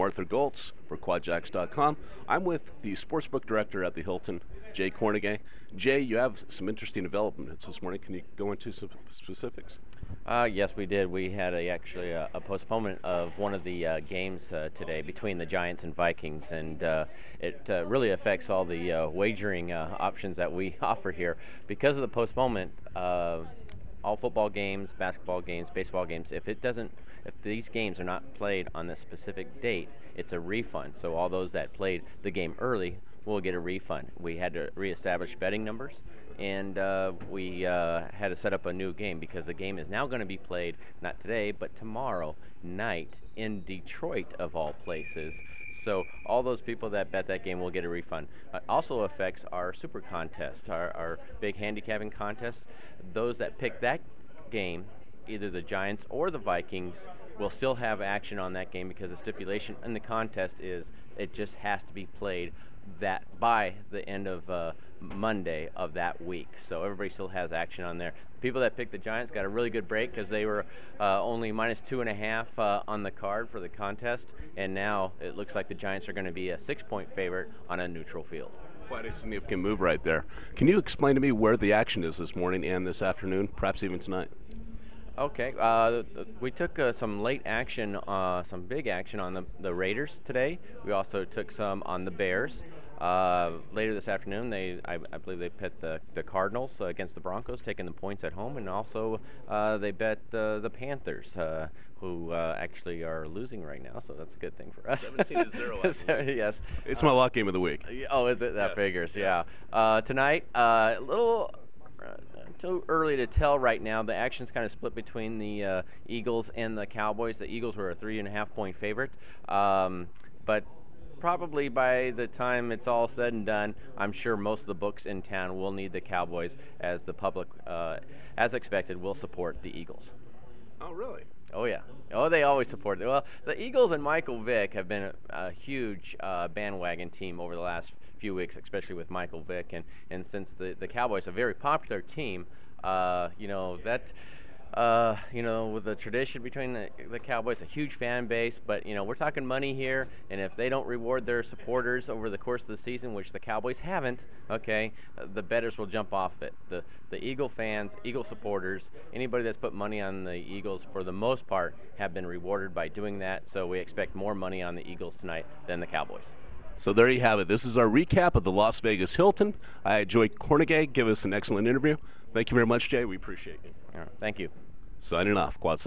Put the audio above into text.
Arthur Goltz for QuadJacks.com. I'm with the sportsbook director at the Hilton, Jay Kornegay. Jay, you have some interesting developments this morning. Can you go into some specifics? Uh, yes, we did. We had a, actually a, a, postponement of one of the uh, games uh, today between the Giants and Vikings, and uh, it uh, really affects all the uh, wagering options that we offer here. Because of the postponement, all football games, basketball games, baseball games, if it doesn't, if these games are not played on this specific date, it's a refund. So all those that played the game early will get a refund. We had to reestablish betting numbers and uh, we uh, had to set up a new game because the game is now going to be played not today but tomorrow night in Detroit of all places. So all those people that bet that game will get a refund. It also affects our super contest, our, our big handicapping contest. Those that pick that game, either the Giants or the Vikings, will still have action on that game because the stipulation in the contest is it just has to be played that by the end of uh, Monday of that week. So everybody still has action on there. People that picked the Giants got a really good break because they were uh, only minus two and a half uh, on the card for the contest, and now it looks like the Giants are going to be a six-point favorite on a neutral field. Quite a significant move right there. Can you explain to me where the action is this morning and this afternoon, perhaps even tonight? Okay, uh, we took uh, some late action, uh, some big action on the, the Raiders today. We also took some on the Bears. Uh, later this afternoon, they I, I, believe they bet the, the Cardinals against the Broncos, taking the points at home, and also uh, they bet the the Panthers, uh, who uh, actually are losing right now. So that's a good thing for us. Seventeen to zero. yes, it's my luck game of the week. Oh, is it? That yes. figures. Yes. Yeah. Uh, tonight, a little too early to tell right now. The action's kind of split between the uh, Eagles and the Cowboys. The Eagles were a three and a half point favorite, um, but probably by the time it's all said and done, I'm sure most of the books in town will need the Cowboys as the public, uh, as expected, will support the Eagles. Oh, really? Oh yeah. Oh, they always support it. Well, the Eagles and Michael Vick have been a, a huge uh, bandwagon team over the last few weeks, especially with Michael Vick, and and since the the Cowboys are a very popular team, uh, you know that uh, you know, with the tradition between the, the, Cowboys, a huge fan base, but you know, we're talking money here, and if they don't reward their supporters over the course of the season, which the Cowboys haven't, okay, uh, the betters will jump off it. The the Eagle fans, Eagle supporters, anybody that's put money on the Eagles for the most part have been rewarded by doing that. So we expect more money on the Eagles tonight than the Cowboys. So there you have it. This is our recap of the Las Vegas Hilton. I enjoyed Kornegay give us an excellent interview. Thank you very much, Jay. We appreciate you. Right, thank you. Signing off, Quad